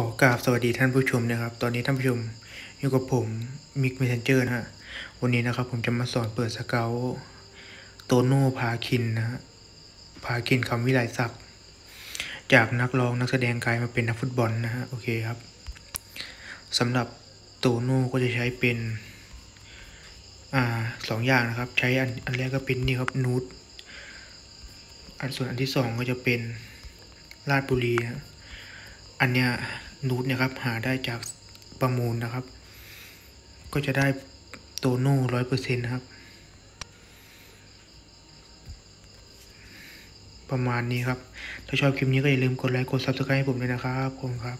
ขอกราบสวัสดีท่านผู้ชมนะครับ ตอนนี้ท่านผู้ชมอยู่กับผมมิกเมเซนเจอร์นะฮะ วันนี้นะครับผมจะมาสอนเปิด scout โตโน่ภาคินนะฮะ ภาคินคำวิลัยศักดิ์จากนักร้องนักแสดงกลายมาเป็นนักฟุตบอลนะฮะ โอเคครับสำหรับโตโน่ก็จะใช้เป็น อ่าสองอย่างนะครับ ใช้อันอันแรกก็เป็นนี่ครับนูตอันส่วนอันที่สองก็จะเป็นราชบุรีนะอันเนี้ย นูตเนี่ยครับหาได้จากประมูลนะครับ ก็จะได้โตโน่ร้อยเปอร์เซ็นต์นะครับ ประมาณนี้ครับ ถ้าชอบคลิปนี้ก็อย่าลืมกดไลค์กด subscribe ให้ผมด้วยนะครับขอบคุณครับ